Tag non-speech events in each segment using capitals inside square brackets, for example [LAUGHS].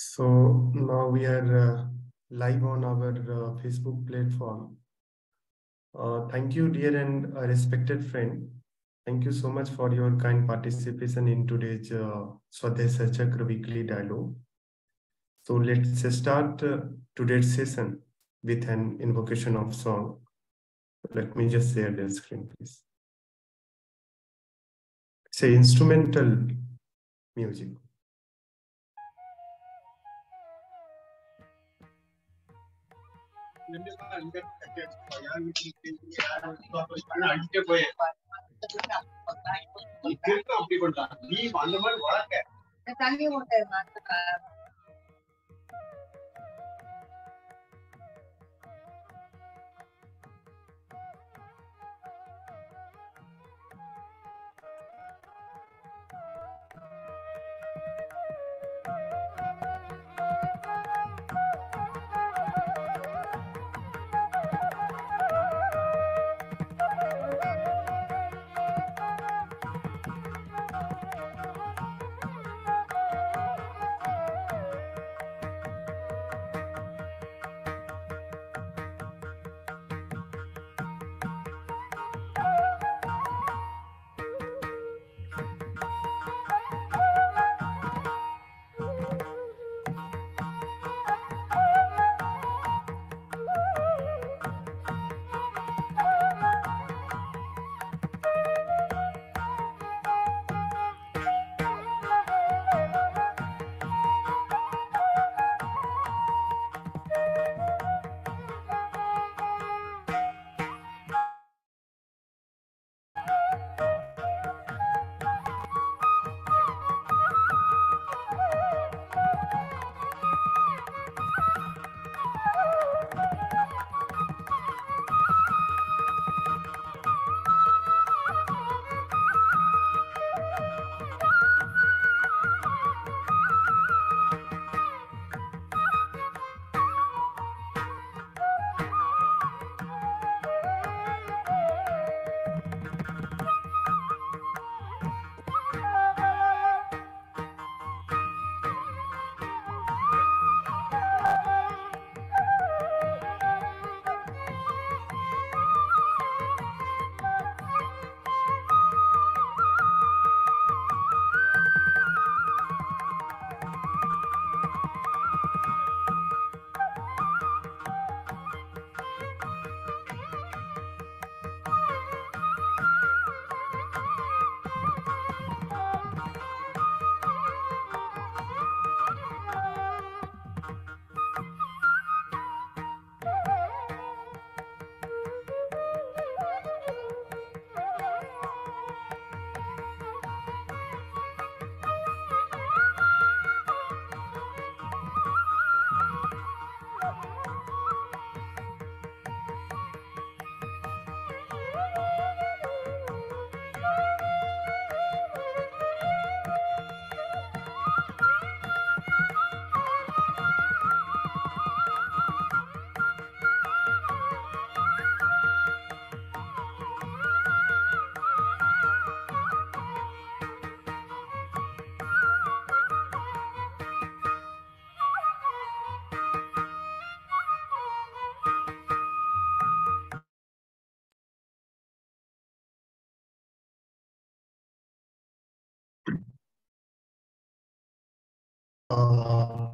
So now we are uh, live on our uh, Facebook platform. Uh, thank you, dear and uh, respected friend. Thank you so much for your kind participation in today's uh, Swadhyay Chakra weekly dialogue. So let's start uh, today's session with an invocation of song. Let me just share the screen, please. Say instrumental music. அடிக்க போய் அப்படி பண்றான் நீ அந்த மாதிரி வளர்க்க தண்ணி Uh,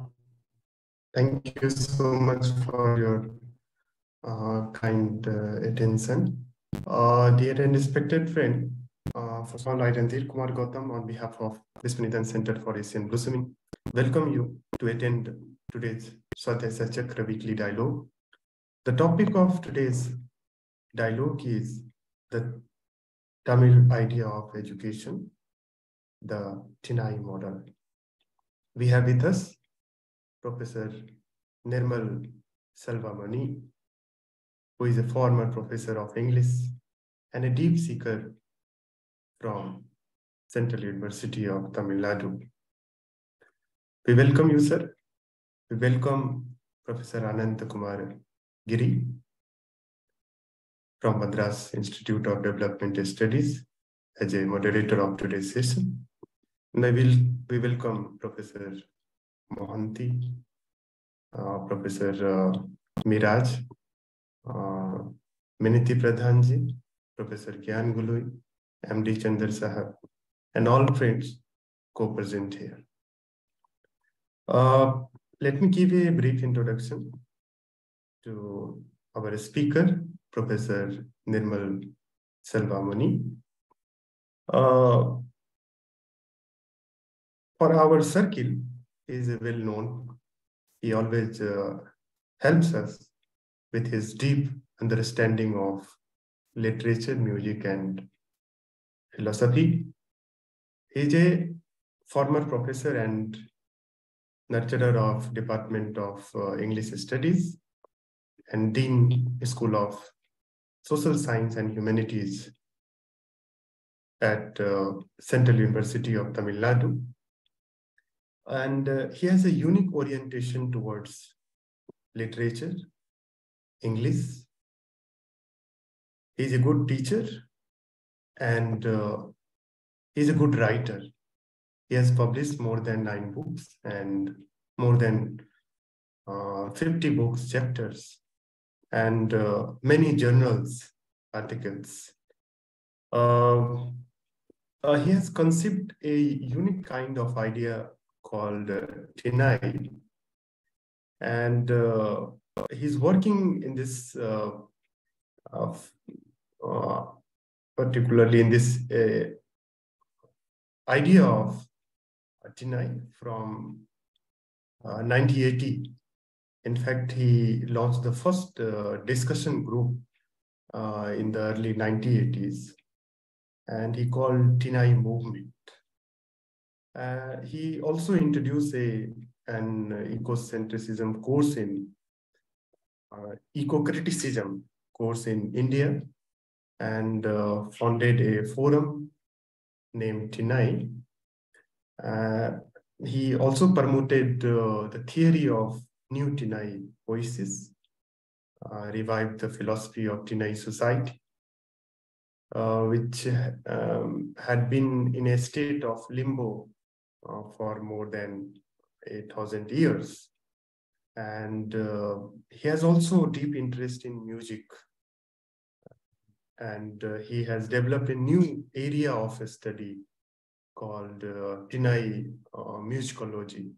thank you so much for your uh, kind uh, attention. Uh, dear and respected friend, uh, first of all, I, Randhir Kumar Gautam, on behalf of Vishwaneedam Center for Asian Blossoming, welcome you to attend today's Swadhyay Chakra weekly dialogue. The topic of today's dialogue is the Tamil idea of education, the Tinai model. We have with us Professor Nirmal Selvamony, who is a former professor of English and a deep seeker from Central University of Tamil Nadu. We welcome you, sir. We welcome Professor Ananta Kumar Giri from Madras Institute of Development Studies as a moderator of today's session. And I will we welcome Professor Mohanty, uh, Professor uh, Miraj, uh, Miniti Pradhanji, Professor Gyan Gului, MD Chandar Sahab, and all friends co-present here. Uh, let me give a brief introduction to our speaker, Professor Nirmal Selvamani. Uh, for our circle, is well known. He always uh, helps us with his deep understanding of literature, music, and philosophy. He is a former professor and nurturer of Department of uh, English Studies and Dean School of Social Science and Humanities at uh, Central University of Tamil Nadu. And uh, he has a unique orientation towards literature, English. He's a good teacher and uh, he's a good writer. He has published more than nine books and more than uh, 50 books, chapters, and uh, many journals, articles. Uh, uh, he has conceived a unique kind of idea called uh. And uh, he's working in this, uh, uh, particularly in this uh, idea of Tinai from 1980. In fact, he launched the first discussion group in the early 1980s and he called Tinai movement. Uh, he also introduced a, an ecocentrism course in uh, eco-criticism course in India and uh, founded a forum named Tinai. Uh, he also promoted uh, the theory of new Tinai voices, uh, revived the philosophy of Tinai society, which um, had been in a state of limbo uh, for more than 8,000 years. And uh, he has also deep interest in music. And uh, he has developed a new area of study called uh, Tinai uh, musicology.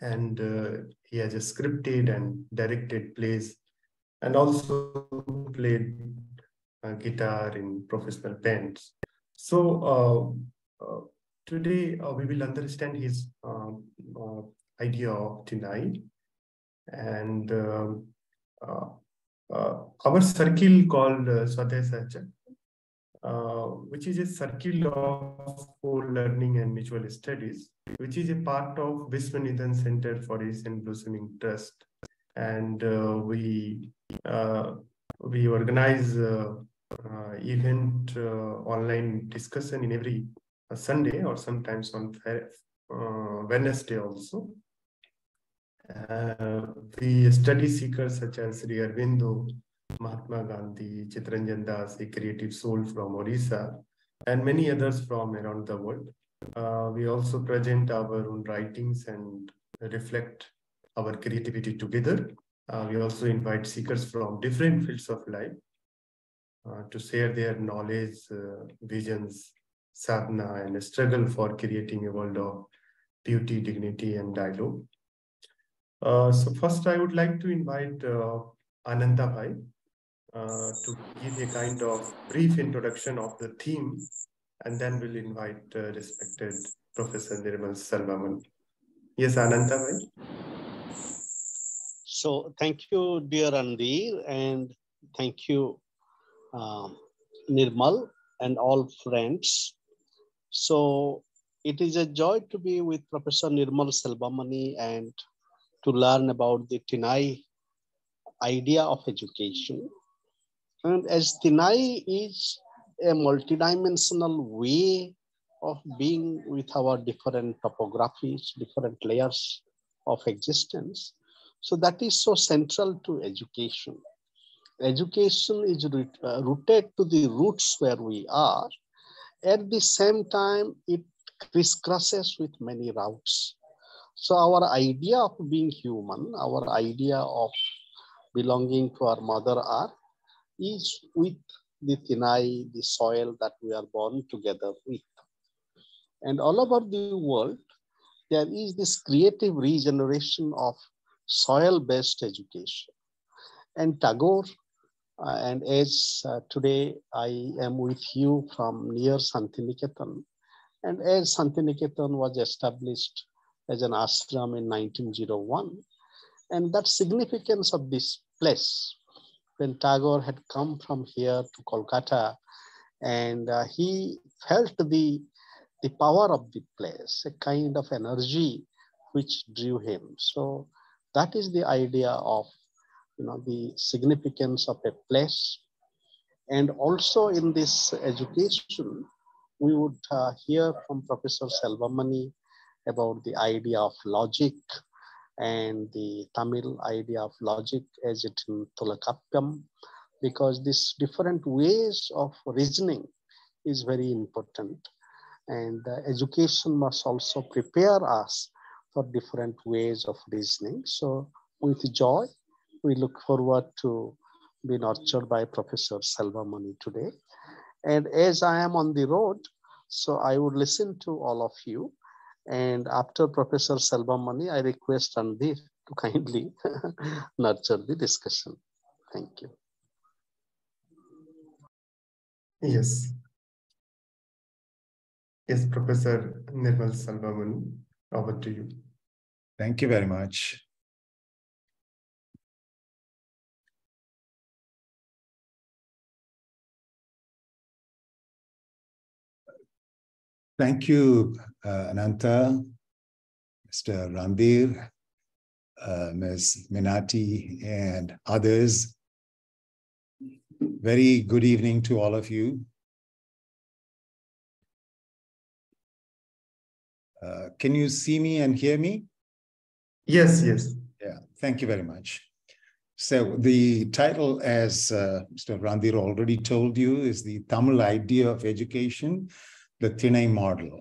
And uh, he has scripted and directed plays and also played uh, guitar in professional bands. So Today, uh, we will understand his um, uh, idea of Tinai. And um, uh, uh, our circle called uh, uh, which is a circle of co-learning and mutual studies, which is a part of Vishwaneedam Center for Asian Blossoming Trust. And we we organize event online discussion in every Sunday or sometimes on uh, Wednesday also. Uh, the study seekers such as Sri Aurobindo, Mahatma Gandhi, Chittaranjan Das, a creative soul from Orissa, and many others from around the world. Uh, we also present our own writings and reflect our creativity together. Uh, we also invite seekers from different fields of life uh, to share their knowledge, uh, visions, sadhana and a struggle for creating a world of beauty, dignity, and dialogue. Uh, so first, I would like to invite uh, Ananta Bhai uh, to give a kind of brief introduction of the theme, and then we'll invite uh, respected Professor Nirmal Salvaman. Yes, Ananta Bhai. So thank you, dear Randhir, and thank you, um, Nirmal, and all friends so it is a joy to be with Professor Nirmal Selvamony and to learn about the Tinai idea of education. And as Tinai is a multidimensional way of being with our different topographies, different layers of existence. So that is so central to education. Education is uh, rooted to the roots where we are at the same time, it crisscrosses with many routes. So our idea of being human, our idea of belonging to our mother earth is with the Tinai, the soil that we are born together with. And all over the world, there is this creative regeneration of soil-based education. And Tagore, and as uh, today I am with you from near Santiniketan, and as Santiniketan was established as an ashram in 1901, and that significance of this place, when Tagore had come from here to Kolkata, and uh, he felt the the power of the place, a kind of energy which drew him. So that is the idea of you know the significance of a place. And also in this education, we would uh, hear from Professor Selvamony about the idea of logic and the Tamil idea of logic as it in Tolkappiyam, because these different ways of reasoning is very important. And uh, education must also prepare us for different ways of reasoning. So with joy, we look forward to be nurtured by Professor Selvamony today. And as I am on the road, so I would listen to all of you. And after Professor Selvamony, I request Randhir to kindly [LAUGHS] nurture the discussion. Thank you. Yes. Yes, Professor Nirmal Selvamony, over to you. Thank you very much. Thank you, uh, Ananta, Mr. Randhir, uh, Ms. Minati, and others. Very good evening to all of you. Uh, can you see me and hear me? Yes, yes. Yeah, thank you very much. So the title, as uh, Mr. Randhir already told you, is the Tamil idea of education, the Tinai model.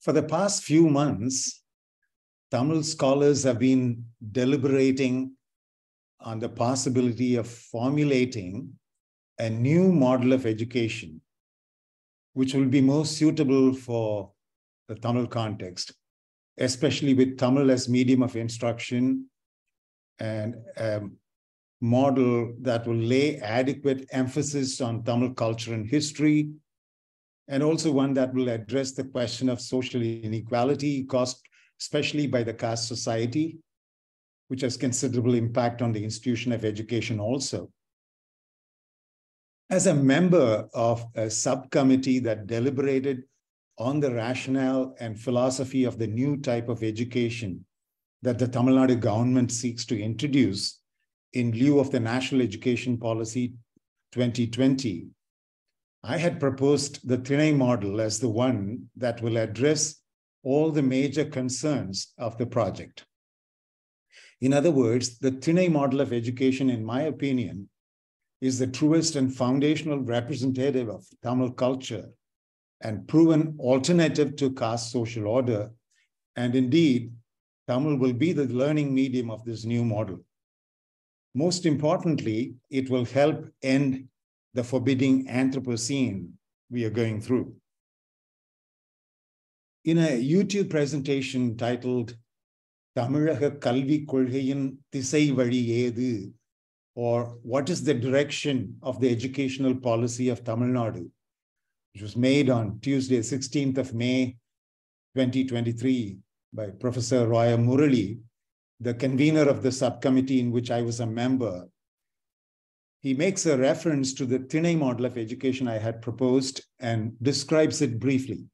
For the past few months, Tamil scholars have been deliberating on the possibility of formulating a new model of education, which will be most suitable for the Tamil context, especially with Tamil as medium of instruction and a model that will lay adequate emphasis on Tamil culture and history, and also one that will address the question of social inequality caused especially by the caste society, which has considerable impact on the institution of education also. As a member of a subcommittee that deliberated on the rationale and philosophy of the new type of education that the Tamil Nadu government seeks to introduce in lieu of the National Education Policy 2020, I had proposed the Tinai model as the one that will address all the major concerns of the project. In other words, the Tinai model of education, in my opinion, is the truest and foundational representative of Tamil culture and proven alternative to caste social order. And indeed, Tamil will be the learning medium of this new model. Most importantly, it will help end the forbidding Anthropocene we are going through. In a YouTube presentation titled Tamiraga Kalvi Kolgayin Tisai Vadi Edu, or What is the Direction of the Educational Policy of Tamil Nadu, which was made on Tuesday, 16th of May, 2023 by Professor Roya Murali, the convener of the subcommittee in which I was a member. He makes a reference to the Tinai model of education I had proposed and describes it briefly.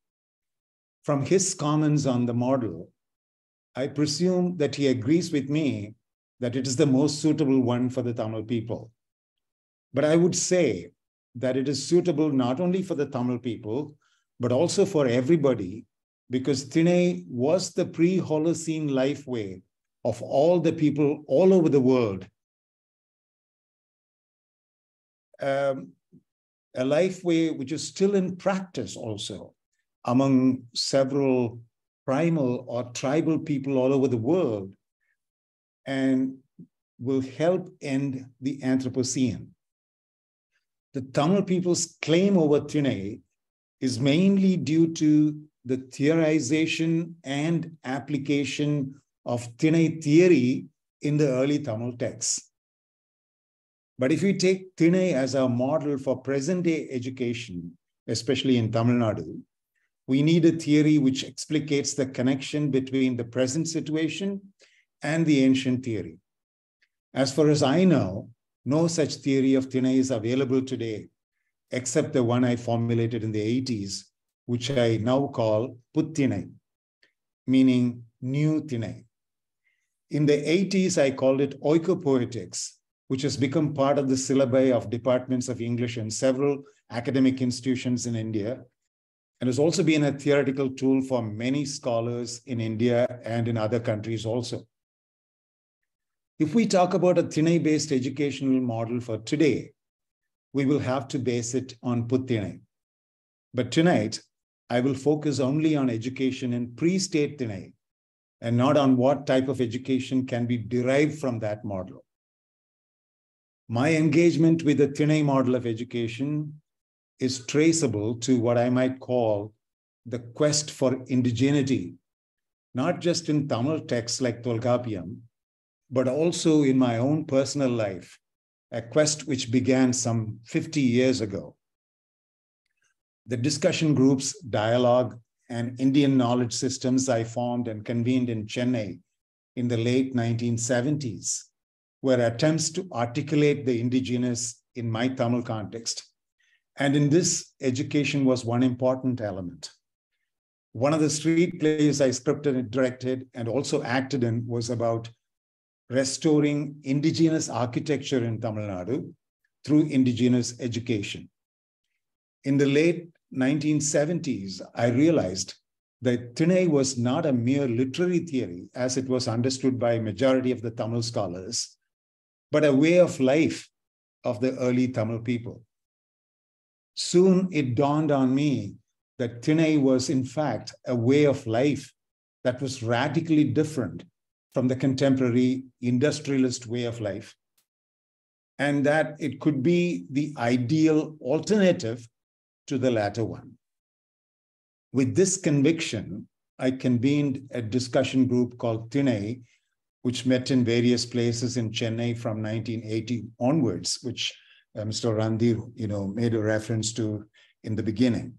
From his comments on the model, I presume that he agrees with me that it is the most suitable one for the Tamil people. But I would say that it is suitable not only for the Tamil people, but also for everybody, because Tinai was the pre Holocene life way of all the people all over the world. Um, a life way which is still in practice also. among several primal or tribal people all over the world and will help end the Anthropocene. The Tamil people's claim over Tinai is mainly due to the theorization and application of Tinai theory in the early Tamil texts. But if we take Tinai as our model for present day education, especially in Tamil Nadu, we need a theory which explicates the connection between the present situation and the ancient theory. As far as I know, no such theory of Tinai is available today, except the one I formulated in the 80s, which I now call Puttinai, meaning new Tinai. In the 80s, I called it oikopoetics, which has become part of the syllabi of departments of English in several academic institutions in India, and has also been a theoretical tool for many scholars in India and in other countries also. If we talk about a Tinai-based educational model for today, we will have to base it on Puttinai. But tonight, I will focus only on education in pre-state Tinai and not on what type of education can be derived from that model. My engagement with the Tinai model of education is traceable to what I might call the quest for indigeneity, not just in Tamil texts like Tolkappiyam, but also in my own personal life, a quest which began some 50 years ago. The discussion groups, dialogue, and Indian knowledge systems I formed and convened in Chennai in the late 1970s were attempts to articulate the indigenous in my Tamil context. And in this, education was one important element. One of the street plays I scripted and directed and also acted in was about restoring indigenous architecture in Tamil Nadu through indigenous education. In the late 1970s, I realized that Tinai was not a mere literary theory as it was understood by majority of the Tamil scholars, but a way of life of the early Tamil people. Soon it dawned on me that Tinai was, in fact, a way of life that was radically different from the contemporary industrialist way of life, and that it could be the ideal alternative to the latter one. With this conviction, I convened a discussion group called Tinai which met in various places in Chennai from 1980 onwards, which uh, Mr. Randhir, you know, made a reference to in the beginning.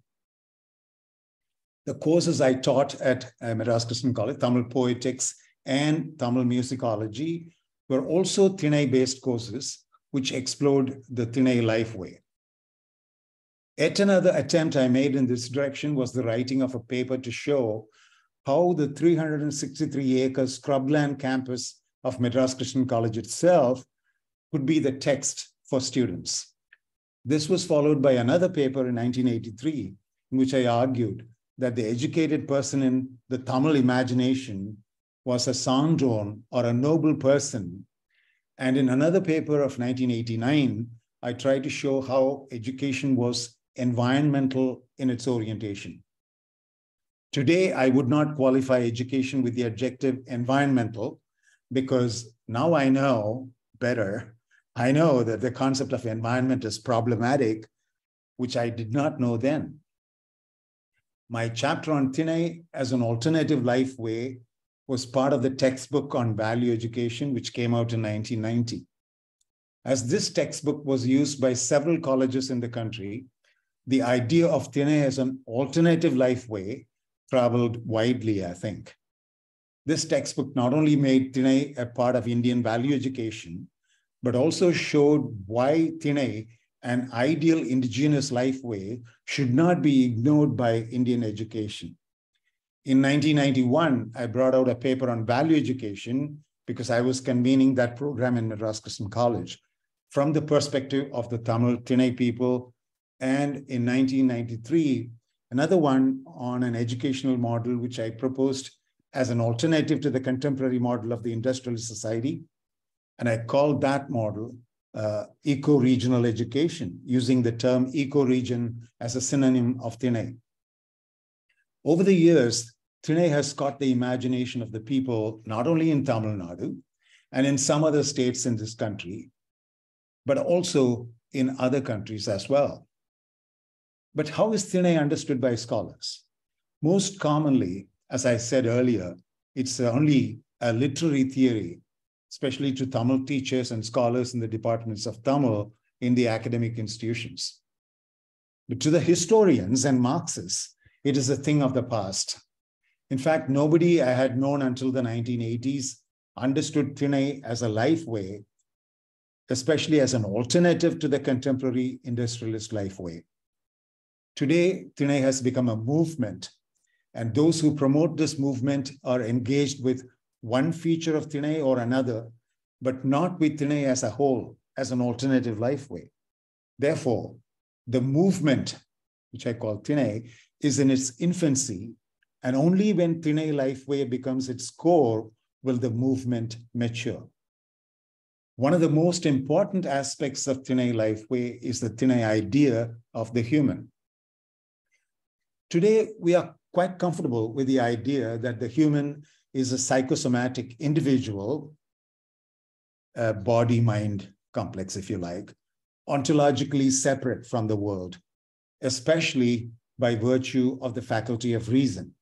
The courses I taught at uh, Madras Christian College, Tamil Poetics and Tamil Musicology, were also Tinai-based courses, which explored the Tinai life way. Yet another attempt I made in this direction was the writing of a paper to show how the 363 acre scrubland campus of Madras Christian College itself could be the text for students. This was followed by another paper in 1983, in which I argued that the educated person in the Tamil imagination was a sandron or a noble person. And in another paper of 1989, I tried to show how education was environmental in its orientation. Today, I would not qualify education with the adjective environmental because now I know better. I know that the concept of environment is problematic, which I did not know then. My chapter on Tinai as an alternative life way was part of the textbook on value education, which came out in 1990. As this textbook was used by several colleges in the country, the idea of Tinai as an alternative life way traveled widely, I think. This textbook not only made Tinai a part of Indian value education, but also showed why Tinai, an ideal indigenous life way, should not be ignored by Indian education. In 1991, I brought out a paper on value education because I was convening that program in Madras Christian College from the perspective of the Tamil Tinai people. And in 1993, Another one on an educational model, which I proposed as an alternative to the contemporary model of the industrialist society. And I called that model uh, eco-regional education, using the term eco-region as a synonym of Tinai. Over the years, Tinai has caught the imagination of the people, not only in Tamil Nadu and in some other states in this country, but also in other countries as well. But how is Tinai understood by scholars? Most commonly, as I said earlier, it's only a literary theory, especially to Tamil teachers and scholars in the departments of Tamil in the academic institutions. But to the historians and Marxists, it is a thing of the past. In fact, nobody I had known until the 1980s understood Tinai as a life way, especially as an alternative to the contemporary industrialist life way. Today, Tinai has become a movement, and those who promote this movement are engaged with one feature of Tinai or another, but not with Tinai as a whole, as an alternative life way. Therefore, the movement, which I call Tinai, is in its infancy, and only when Tinai life way becomes its core will the movement mature. One of the most important aspects of Tinai life way is the Tinai idea of the human. Today, we are quite comfortable with the idea that the human is a psychosomatic individual, body mind complex, if you like, ontologically separate from the world, especially by virtue of the faculty of reason.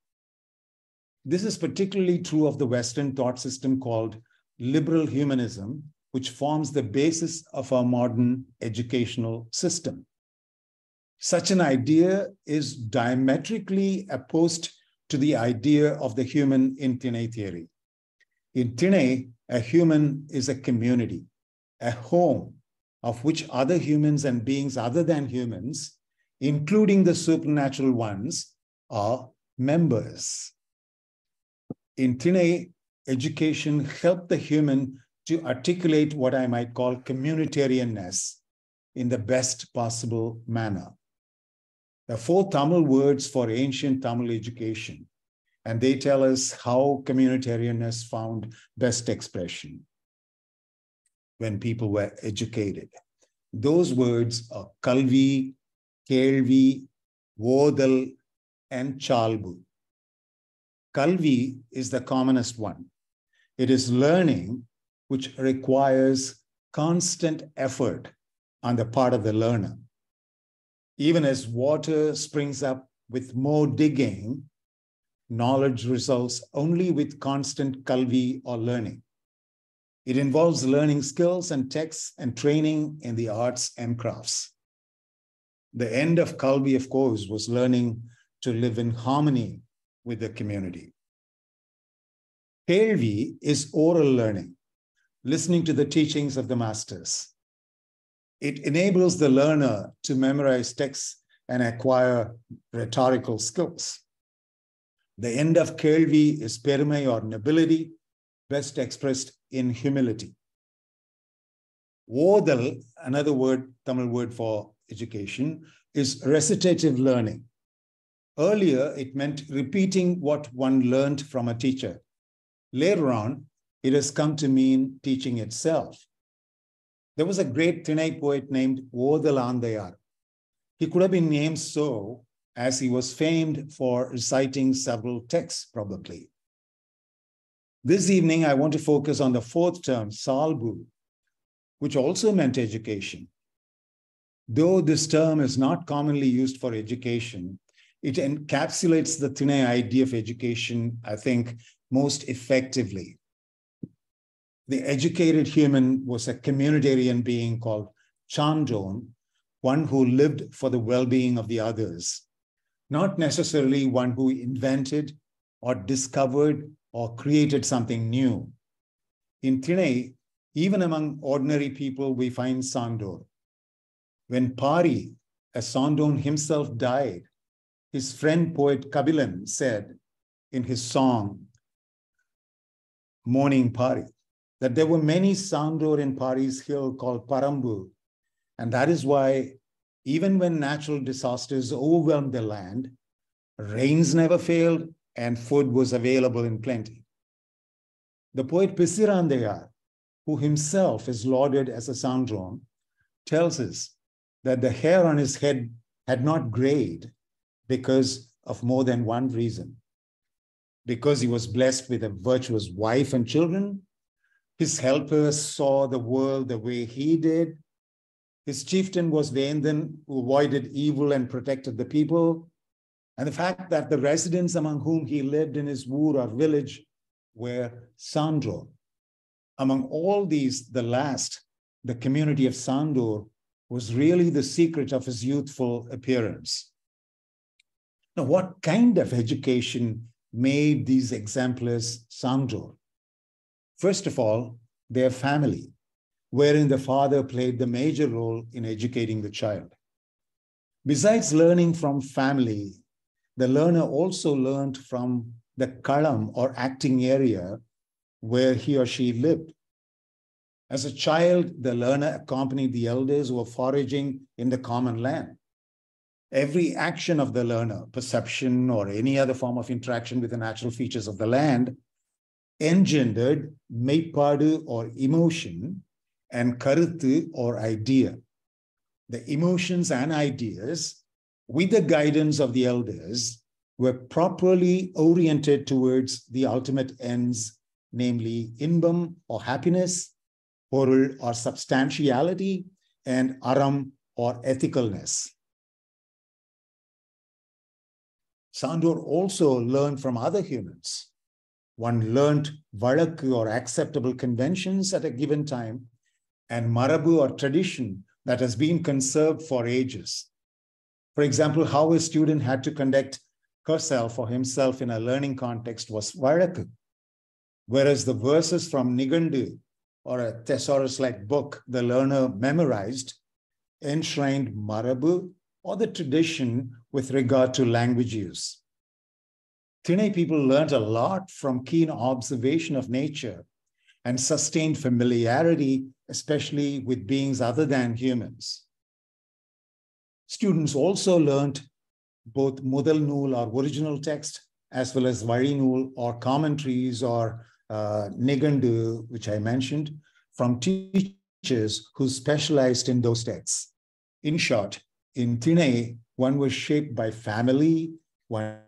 This is particularly true of the Western thought system called liberal humanism, which forms the basis of our modern educational system. Such an idea is diametrically opposed to the idea of the human in Tinai theory. In Tinai, a human is a community, a home of which other humans and beings other than humans, including the supernatural ones, are members. In Tinai, education helped the human to articulate what I might call communitarianness in the best possible manner. Are four Tamil words for ancient Tamil education, and they tell us how communitarianness found best expression when people were educated. Those words are kalvi, kelvi, vodal, and chalbu. Kalvi is the commonest one. It is learning which requires constant effort on the part of the learner. Even as water springs up with more digging, knowledge results only with constant kalvi or learning. It involves learning skills and texts and training in the arts and crafts. The end of Kalvi, of course, was learning to live in harmony with the community. Kelvi is oral learning, listening to the teachings of the masters. It enables the learner to memorize texts and acquire rhetorical skills. The end of Kelvi is perme or nobility, best expressed in humility. Vodal, another word, Tamil word for education, is recitative learning. Earlier, it meant repeating what one learned from a teacher. Later on, it has come to mean teaching itself. There was a great Tinai poet named Vodal Andayar. He could have been named so as he was famed for reciting several texts, probably. This evening, I want to focus on the fourth term, salbu, which also meant education. Though this term is not commonly used for education, it encapsulates the Tinai idea of education, I think, most effectively. The educated human was a communitarian being called Chandon, one who lived for the well being of the others, not necessarily one who invented or discovered or created something new. In Tinai, even among ordinary people, we find Sandor. When Pari, a Sandon himself died, his friend poet Kabilan said in his song, Mourning Pari, that there were many Sandor in Pari's hill called Parambu. And that is why, even when natural disasters overwhelmed the land, rains never failed, and food was available in plenty. The poet Pisirandayar, who himself is lauded as a Sandron, tells us that the hair on his head had not grayed because of more than one reason. Because he was blessed with a virtuous wife and children, his helpers saw the world the way he did. His chieftain was Vendan, who avoided evil and protected the people. And the fact that the residents among whom he lived in his wood or village were Sandor. Among all these, the last, the community of Sandor, was really the secret of his youthful appearance. Now, what kind of education made these exemplars Sandur? First of all, their family, wherein the father played the major role in educating the child. Besides learning from family, the learner also learned from the kalam or acting area where he or she lived. As a child, the learner accompanied the elders who were foraging in the common land. Every action of the learner, perception or any other form of interaction with the natural features of the land, engendered meipadu or emotion and karuthu or idea. The emotions and ideas, with the guidance of the elders, were properly oriented towards the ultimate ends, namely inbam or happiness, porul or substantiality, and aram or ethicalness. Sandur also learned from other humans. One learned varaku or acceptable conventions at a given time, and marabu or tradition that has been conserved for ages. For example, how a student had to conduct herself or himself in a learning context was Varaku. Whereas the verses from Nigandu or a thesaurus like book the learner memorized enshrined Marabu or the tradition with regard to language use. Tinai people learned a lot from keen observation of nature and sustained familiarity, especially with beings other than humans. Students also learned both Mudal Nool or original text, as well as Vari Nool or commentaries or uh, Nigandu, which I mentioned, from teachers who specialized in those texts. In short, in Tinai, one was shaped by family, one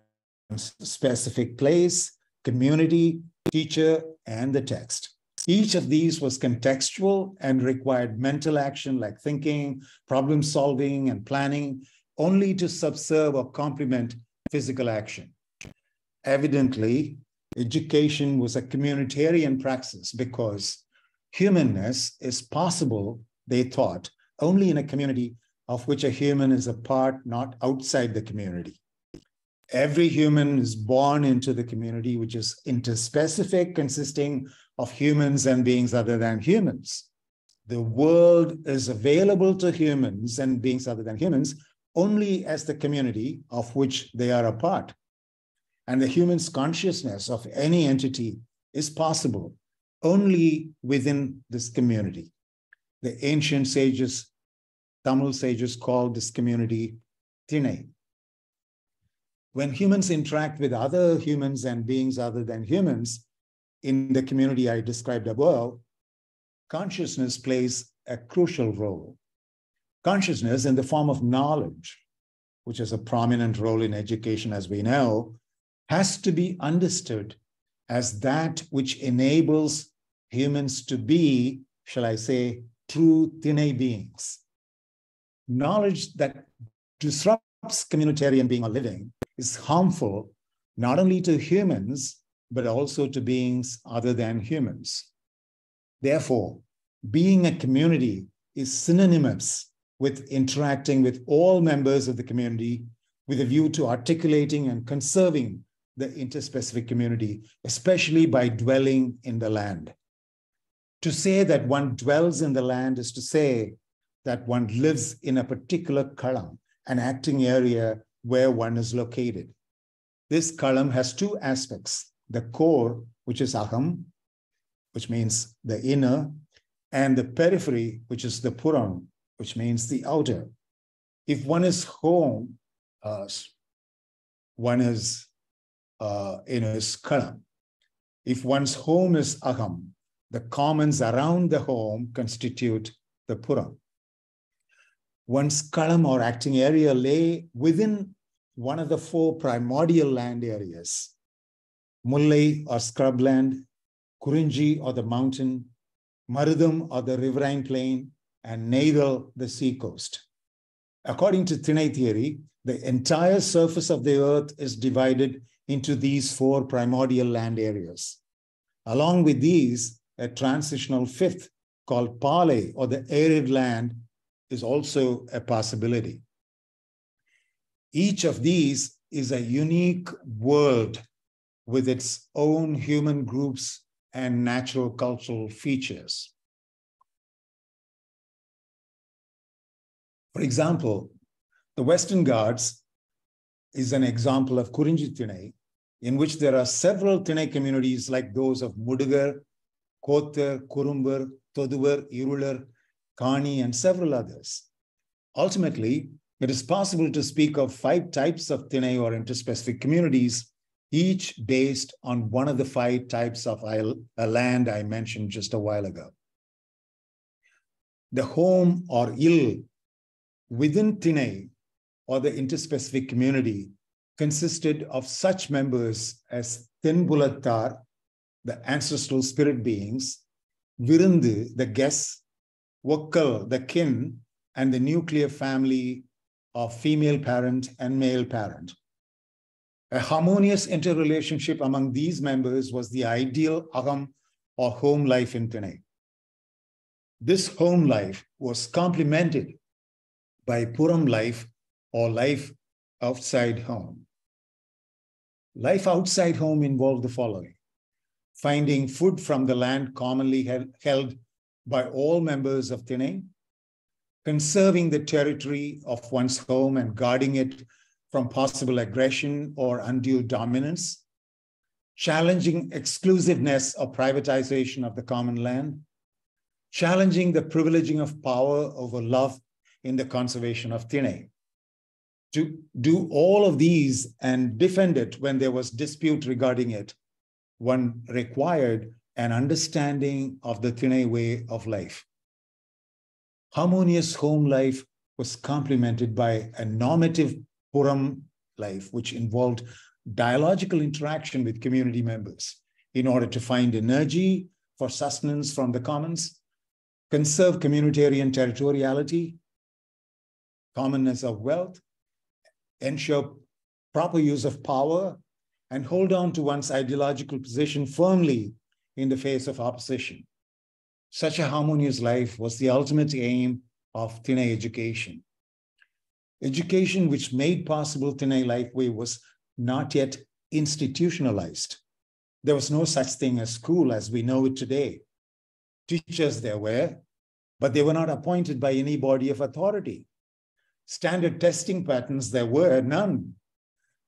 specific place, community, teacher, and the text. Each of these was contextual and required mental action like thinking, problem solving, and planning, only to subserve or complement physical action. Evidently, education was a communitarian praxis because humanness is possible, they thought, only in a community of which a human is a part, not outside the community. Every human is born into the community, which is interspecific, consisting of humans and beings other than humans. The world is available to humans and beings other than humans only as the community of which they are a part. And the human's consciousness of any entity is possible only within this community. The ancient sages, Tamil sages called this community Tinai. When humans interact with other humans and beings other than humans in the community I described above, consciousness plays a crucial role consciousness in the form of knowledge, which is a prominent role in education, as we know, has to be understood as that which enables humans to be, shall I say, true Tinai beings. Knowledge that disrupts communitarian being or living is harmful not only to humans, but also to beings other than humans. Therefore, being a community is synonymous with interacting with all members of the community with a view to articulating and conserving the interspecific community, especially by dwelling in the land. To say that one dwells in the land is to say that one lives in a particular kalam, an acting area where one is located. This kalam has two aspects the core, which is aham, which means the inner, and the periphery, which is the puram, which means the outer. If one is home, uh, one is uh, in his kalam. If one's home is aham, the commons around the home constitute the puram. One's kalam or acting area lay within one of the four primordial land areas Mullai or scrubland, Kurinji or the mountain, Marudam or the riverine plain, and Neithal, the seacoast. According to Tinai theory, the entire surface of the earth is divided into these four primordial land areas. Along with these, a transitional fifth called Palai or the arid land is also a possibility. Each of these is a unique world with its own human groups and natural cultural features. For example, the Western Ghats is an example of Kurinji Tinai, in which there are several Tinai communities like those of Mudugar, Kothar, Kurumbar, Toduvar, Irular, Kani, and several others. Ultimately, it is possible to speak of five types of Tinai or interspecific communities, each based on one of the five types of land I mentioned just a while ago. The home or il within Tinai or the interspecific community consisted of such members as Tenbulattar, the ancestral spirit beings, Virindu, the guests, Wakkal, the kin, and the nuclear family of female parent and male parent. A harmonious interrelationship among these members was the ideal agam or home life in Tinai. This home life was complemented by Puram life or life outside home. Life outside home involved the following finding food from the land commonly held by all members of Tinai, conserving the territory of one's home and guarding it from possible aggression or undue dominance, challenging exclusiveness or privatization of the common land, challenging the privileging of power over love in the conservation of Tinai. To do all of these and defend it when there was dispute regarding it, one required an understanding of the Tinai way of life. Harmonious home life was complemented by a normative Puram life, which involved dialogical interaction with community members in order to find energy for sustenance from the commons, conserve communitarian territoriality, commonness of wealth, ensure proper use of power, and hold on to one's ideological position firmly in the face of opposition. Such a harmonious life was the ultimate aim of Tinai education. Education which made possible Tinai Lifeway was not yet institutionalized. There was no such thing as school as we know it today. Teachers there were, but they were not appointed by any body of authority standard testing patterns, there were none.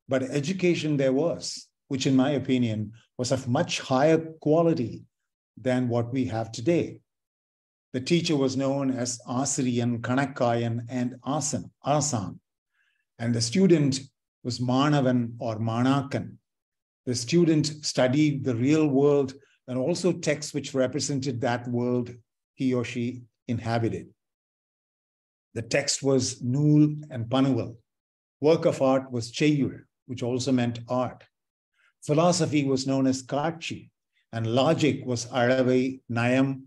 But education there was, which in my opinion was of much higher quality than what we have today. The teacher was known as Asiriyan, Kanakayan, and Asan, Asan. And the student was Manavan or Manakan. The student studied the real world and also texts which represented that world he or she inhabited. The text was Nul and Panuval. Work of art was Cheyur, which also meant art. Philosophy was known as Kachi, and logic was Aravai, Nayam,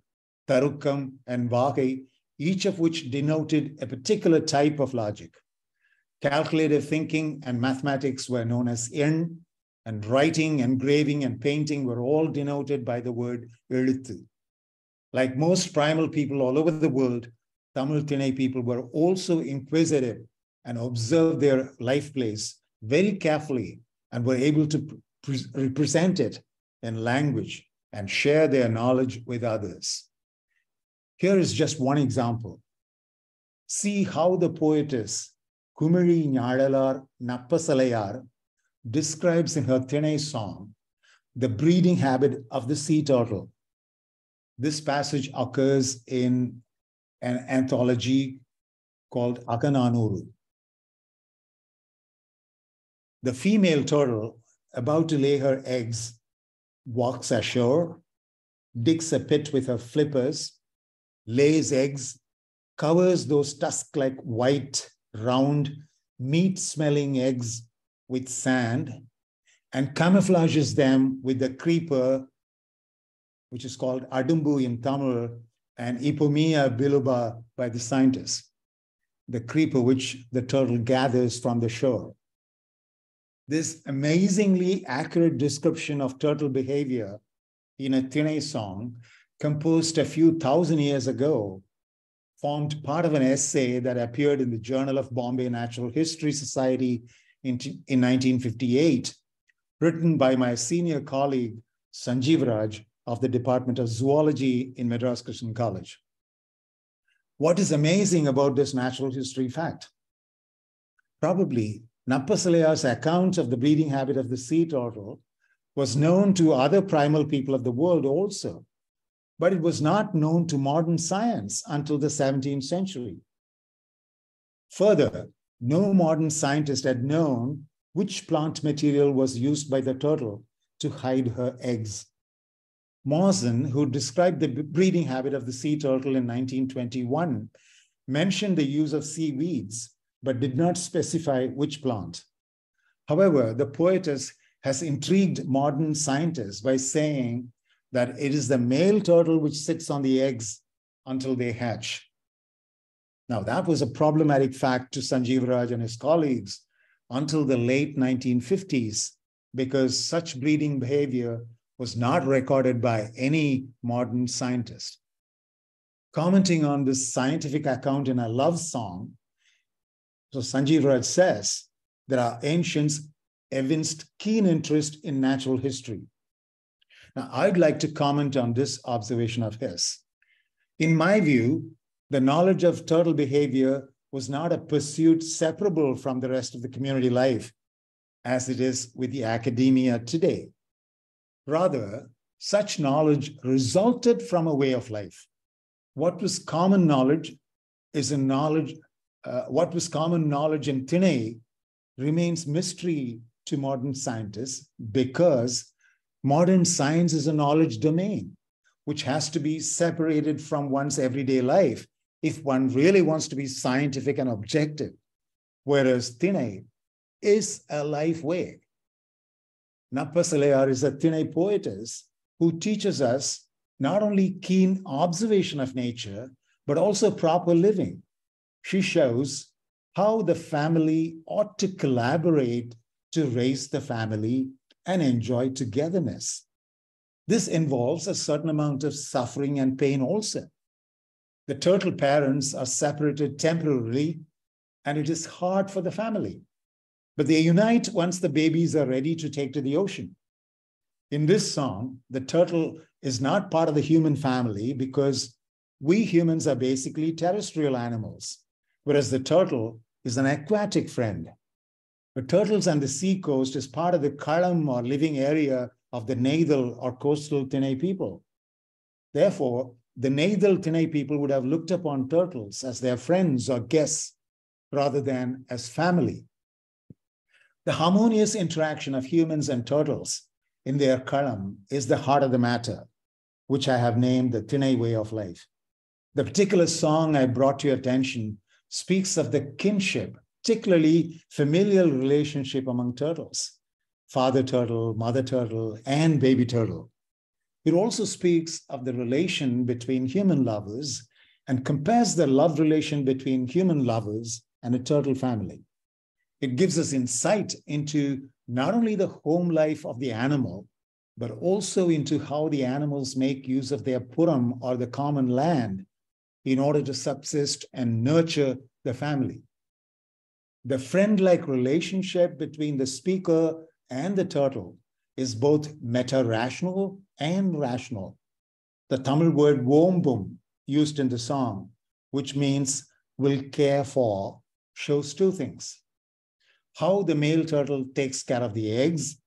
Tarukam, and Vagai, each of which denoted a particular type of logic. Calculative thinking and mathematics were known as En, and writing, engraving, and painting were all denoted by the word Elithu. Like most primal people all over the world, Tamil Tinai people were also inquisitive and observed their life place very carefully and were able to pre- represent it in language and share their knowledge with others. Here is just one example. See how the poetess Kumari Nyadalar Nappasalayar describes in her Tinai song the breeding habit of the sea turtle. This passage occurs in an anthology called Akananuru. The female turtle, about to lay her eggs, walks ashore, digs a pit with her flippers, lays eggs, covers those tusk like white, round, meat smelling eggs with sand and camouflages them with the creeper, which is called Adumbu in Tamil and Ipomoea biloba by the scientists, the creeper which the turtle gathers from the shore. This amazingly accurate description of turtle behavior in a Tinai song, composed a few thousand years ago, formed part of an essay that appeared in the Journal of Bombay Natural History Society in, in 1958, written by my senior colleague, Sanjeev Raj of the Department of Zoology in Madras Christian College. What is amazing about this natural history fact? Probably Nappasalaya's account of the breeding habit of the sea turtle was known to other primal people of the world also, but it was not known to modern science until the 17th century. Further, no modern scientist had known which plant material was used by the turtle to hide her eggs. Mawson, who described the breeding habit of the sea turtle in 1921, mentioned the use of seaweeds, but did not specify which plant. However, the poetess has intrigued modern scientists by saying that it is the male turtle which sits on the eggs until they hatch. Now, that was a problematic fact to Sanjeev Raj and his colleagues until the late 1950s, because such breeding behavior was not recorded by any modern scientist. Commenting on this scientific account in a love song, so Sanjeev Raj says that our ancients evinced keen interest in natural history. Now, I'd like to comment on this observation of his. In my view, the knowledge of turtle behavior was not a pursuit separable from the rest of the community life, as it is with the academia today. Rather, such knowledge resulted from a way of life. What was common knowledge is a knowledge, uh, what was common knowledge in Tinai remains mystery to modern scientists because modern science is a knowledge domain which has to be separated from one's everyday life if one really wants to be scientific and objective. Whereas Tinai is a life way. Nappasalayar is a Tinai poetess who teaches us not only keen observation of nature, but also proper living. She shows how the family ought to collaborate to raise the family and enjoy togetherness. This involves a certain amount of suffering and pain also. The turtle parents are separated temporarily, and it is hard for the family but they unite once the babies are ready to take to the ocean. In this song, the turtle is not part of the human family because we humans are basically terrestrial animals, whereas the turtle is an aquatic friend. The turtles on the sea coast is part of the Kalam or living area of the Neithal or coastal Tinai people. Therefore, the Neithal Tinai people would have looked upon turtles as their friends or guests rather than as family. The harmonious interaction of humans and turtles in their kalam is the heart of the matter, which I have named the Tinai way of life. The particular song I brought to your attention speaks of the kinship, particularly familial relationship among turtles, father turtle, mother turtle, and baby turtle. It also speaks of the relation between human lovers and compares the love relation between human lovers and a turtle family. It gives us insight into not only the home life of the animal, but also into how the animals make use of their puram or the common land in order to subsist and nurture the family. The friend like relationship between the speaker and the turtle is both meta rational and rational. The Tamil word vombum used in the song, which means will care for, shows two things how the male turtle takes care of the eggs,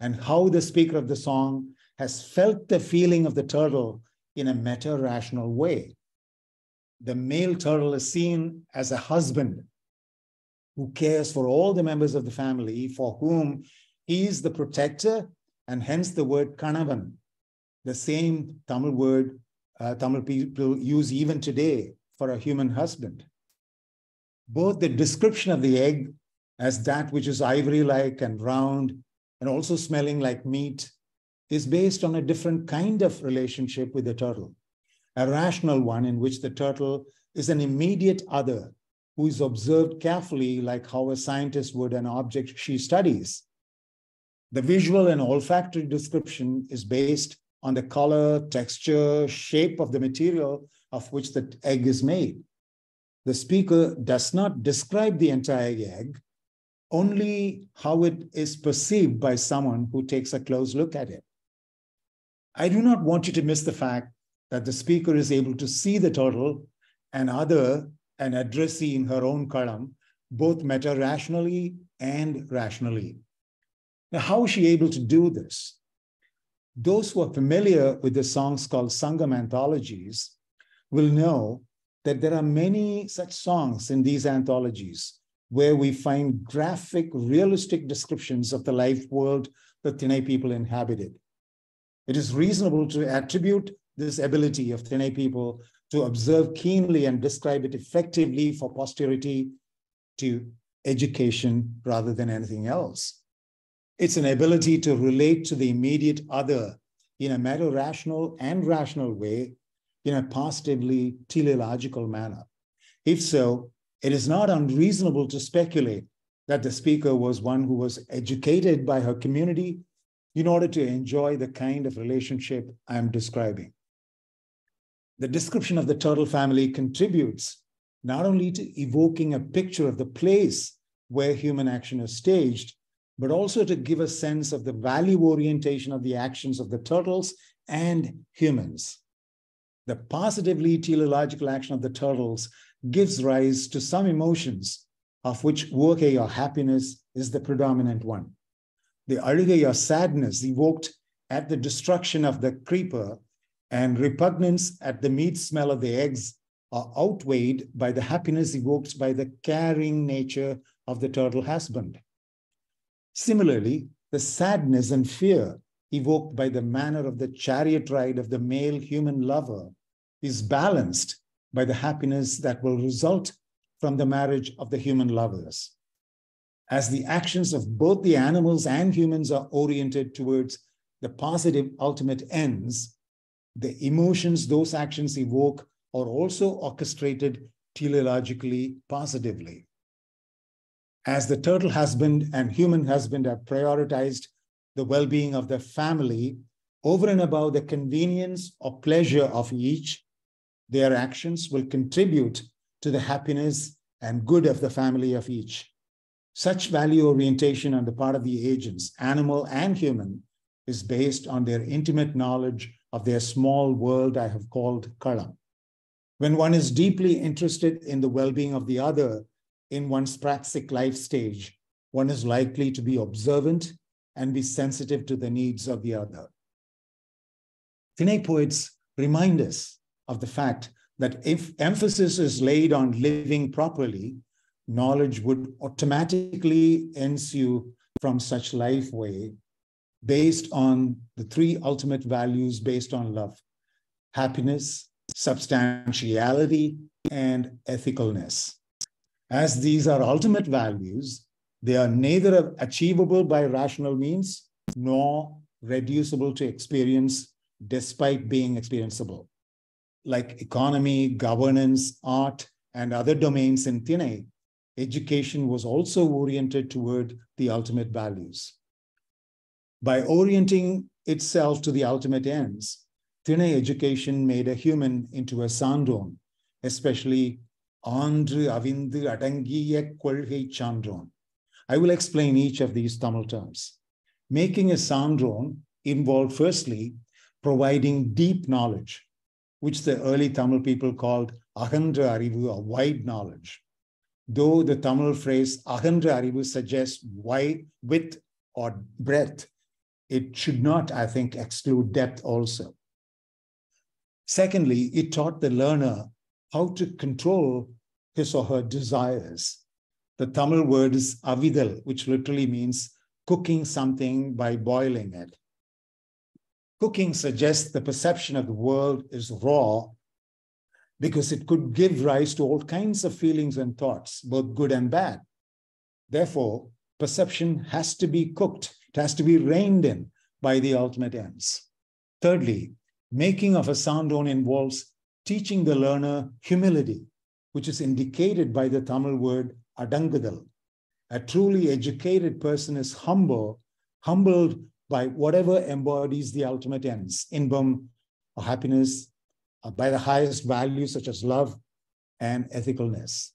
and how the speaker of the song has felt the feeling of the turtle in a meta rational way. The male turtle is seen as a husband who cares for all the members of the family, for whom he is the protector, and hence the word kanavan, the same Tamil word uh, Tamil people use even today for a human husband. Both the description of the egg as that which is ivory like and round and also smelling like meat is based on a different kind of relationship with the turtle, a rational one in which the turtle is an immediate other who is observed carefully, like how a scientist would an object she studies. The visual and olfactory description is based on the color, texture, shape of the material of which the egg is made. The speaker does not describe the entire egg, only how it is perceived by someone who takes a close look at it. I do not want you to miss the fact that the speaker is able to see the turtle and other an addressee in her own kalam, both meta rationally and rationally. Now, how is she able to do this? Those who are familiar with the songs called Sangam anthologies will know that there are many such songs in these anthologies where we find graphic, realistic descriptions of the life world the Tinai people inhabited. It is reasonable to attribute this ability of Tinai people to observe keenly and describe it effectively for posterity to education rather than anything else. It's an ability to relate to the immediate other in a meta-rational and rational way in a positively teleological manner. If so, it is not unreasonable to speculate that the speaker was one who was educated by her community in order to enjoy the kind of relationship I'm describing. The description of the turtle family contributes not only to evoking a picture of the place where human action is staged, but also to give a sense of the value orientation of the actions of the turtles and humans. The positively teleological action of the turtles gives rise to some emotions, of which woke or happiness is the predominant one. The alugai or sadness evoked at the destruction of the creeper and repugnance at the meat smell of the eggs are outweighed by the happiness evoked by the caring nature of the turtle husband. Similarly, the sadness and fear evoked by the manner of the chariot ride of the male human lover is balanced by the happiness that will result from the marriage of the human lovers. As the actions of both the animals and humans are oriented towards the positive ultimate ends, the emotions those actions evoke are also orchestrated teleologically positively. As the turtle husband and human husband have prioritized the well being of the family over and above the convenience or pleasure of each, their actions will contribute to the happiness and good of the family of each. Such value orientation on the part of the agents, animal and human, is based on their intimate knowledge of their small world I have called Kalam. When one is deeply interested in the well being of the other in one's praxic life stage, one is likely to be observant and be sensitive to the needs of the other. Tinai poets remind us of the fact that if emphasis is laid on living properly, knowledge would automatically ensue from such life way based on the three ultimate values based on love happiness, substantiality, and ethicalness. As these are ultimate values, they are neither achievable by rational means nor reducible to experience despite being experienceable like economy, governance, art, and other domains in Tinai, education was also oriented toward the ultimate values. By orienting itself to the ultimate ends, Tinai education made a human into a sandron, especially Andru Avindu Adangiya Kolgei Chandron. I will explain each of these Tamil terms. Making a sandron involved firstly providing deep knowledge, which the early Tamil people called Ahandra Arivu, wide knowledge. Though the Tamil phrase Ahandra Arivu suggests wide, width, or breadth, it should not, I think, exclude depth also. Secondly, it taught the learner how to control his or her desires. The Tamil word is avidal, which literally means cooking something by boiling it. Cooking suggests the perception of the world is raw because it could give rise to all kinds of feelings and thoughts, both good and bad. Therefore, perception has to be cooked, it has to be reined in by the ultimate ends. Thirdly, making of a sandron involves teaching the learner humility, which is indicated by the Tamil word adangadal. A truly educated person is humble, humbled by whatever embodies the ultimate ends, inbam, or happiness, uh, by the highest values such as love and ethicalness.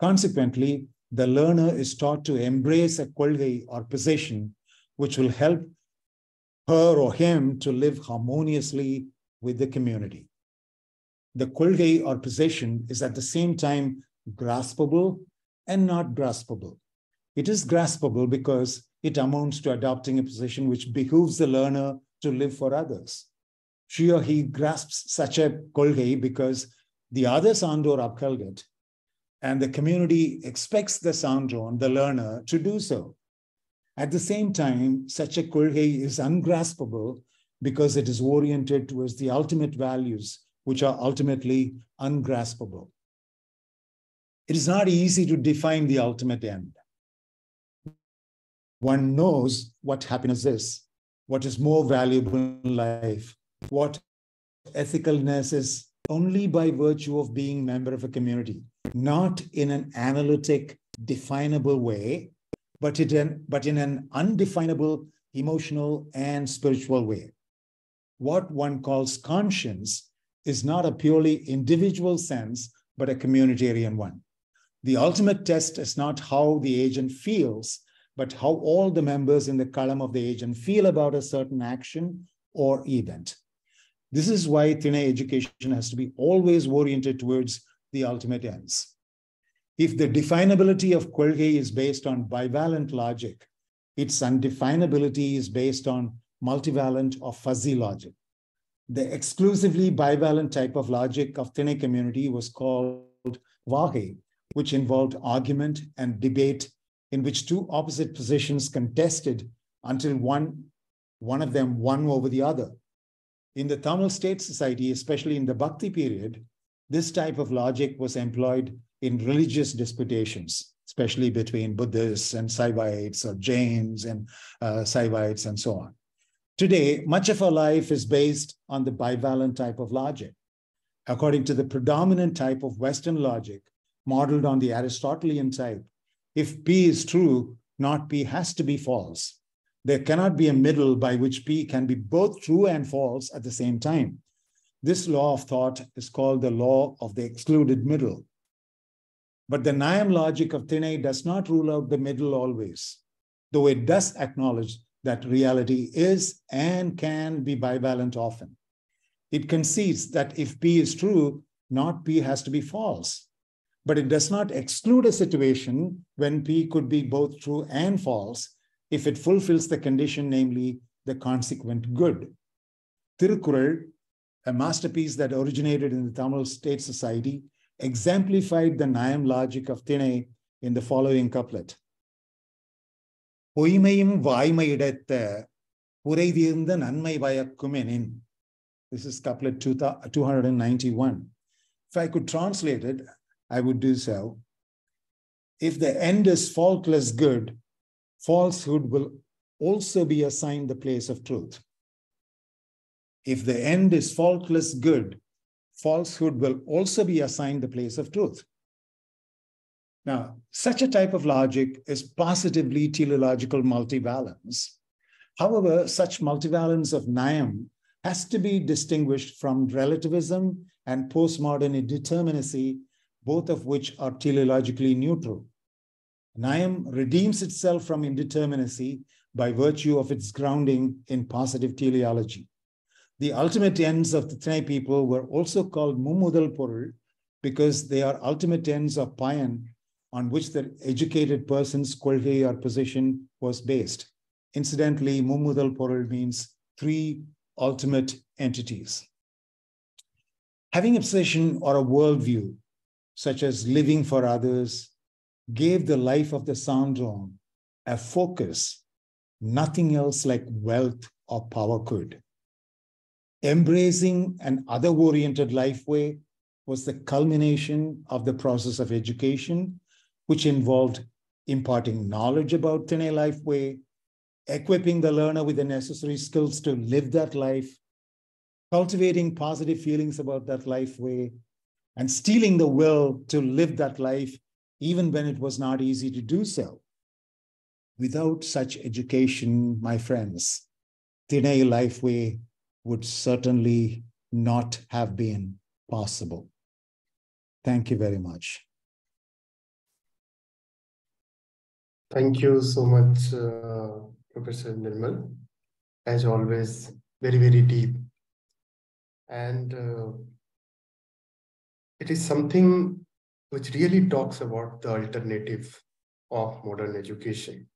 Consequently, the learner is taught to embrace a kolgei or possession which will help her or him to live harmoniously with the community. The kolgei or possession is at the same time graspable and not graspable. It is graspable because it amounts to adopting a position which behooves the learner to live for others. She or he grasps such a kolgei because the other Sandor it, and the community expects the Sandron, the learner, to do so. At the same time, such a kolgei is ungraspable because it is oriented towards the ultimate values, which are ultimately ungraspable. It is not easy to define the ultimate end. One knows what happiness is, what is more valuable in life, what ethicalness is only by virtue of being member of a community, not in an analytic, definable way, but in, but in an undefinable, emotional, and spiritual way. What one calls conscience is not a purely individual sense, but a communitarian one. The ultimate test is not how the agent feels, but how all the members in the kalam of the agent feel about a certain action or event. This is why Tinai education has to be always oriented towards the ultimate ends. If the definability of Kolgei is based on bivalent logic, its undefinability is based on multivalent or fuzzy logic. The exclusively bivalent type of logic of Tinai community was called Vagai, which involved argument and debate in which two opposite positions contested until one, one of them won over the other. In the Tamil state society, especially in the Bhakti period, this type of logic was employed in religious disputations, especially between Buddhists and Saivites or Jains and uh, Saivites and so on. Today, much of our life is based on the bivalent type of logic. According to the predominant type of Western logic, modeled on the Aristotelian type, if P is true, not P has to be false there cannot be a middle by which P can be both true and false at the same time. This law of thought is called the law of the excluded middle. But the Nayam logic of Tinai does not rule out the middle always, though it does acknowledge that reality is and can be bivalent often. It concedes that if P is true, not P has to be false. But it does not exclude a situation when P could be both true and false, if it fulfills the condition, namely the consequent good. Tirukural, a masterpiece that originated in the Tamil state society, exemplified the Nayam logic of Tinai in the following couplet. This is couplet 291. If I could translate it, I would do so. If the end is faultless good, falsehood will also be assigned the place of truth. If the end is faultless good, falsehood will also be assigned the place of truth. Now, such a type of logic is positively teleological multivalence. However, such multivalence of Nayam has to be distinguished from relativism and postmodern indeterminacy, both of which are teleologically neutral. Nayam redeems itself from indeterminacy by virtue of its grounding in positive teleology. The ultimate ends of the Tinai people were also called Mumudal because they are ultimate ends of Payan on which the educated person's quality or position was based. Incidentally, Mumudal means three ultimate entities. Having a position or a worldview, such as living for others, gave the life of the Sandron a focus nothing else like wealth or power could. Embracing an other oriented life way was the culmination of the process of education, which involved imparting knowledge about Tinai Life Way, equipping the learner with the necessary skills to live that life, cultivating positive feelings about that life way, and stealing the will to live that life even when it was not easy to do so. Without such education, my friends, Tinai Life Way would certainly not have been possible. Thank you very much. Thank you so much, uh, Professor Nirmal. As always, very, very deep. And uh, it is something which really talks about the alternative of modern education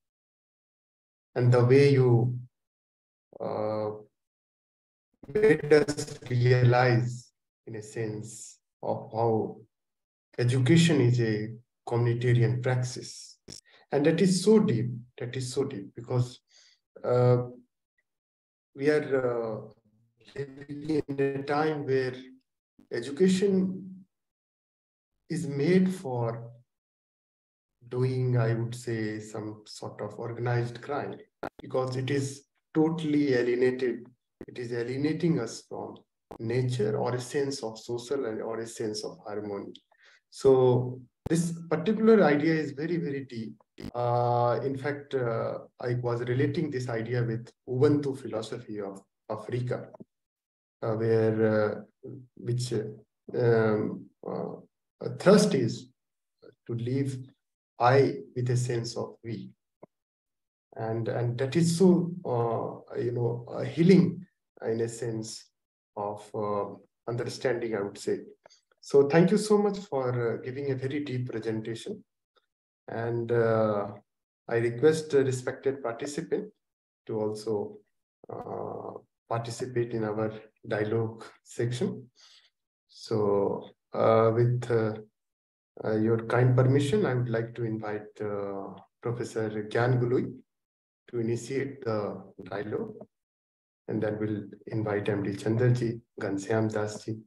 and the way you uh, made us realize, in a sense, of how education is a communitarian praxis. And that is so deep, that is so deep because uh, we are uh, living in a time where education is made for doing, I would say, some sort of organized crime because it is totally alienated. It is alienating us from nature or a sense of social and or a sense of harmony. So this particular idea is very, very deep. Uh, in fact, uh, I was relating this idea with Ubuntu philosophy of Africa, uh, where uh, which um, uh, thrust is to live I with a sense of we, and and that is so uh, you know healing in a sense of understanding, I would say. So thank you so much for giving a very deep presentation. And uh, I request respected participant to also uh, participate in our dialogue section. So uh, with your kind permission, I would like to invite Professor Gyan Gului to initiate the dialogue. And then we'll invite MD Chandraji, Ghanshyam Dasji,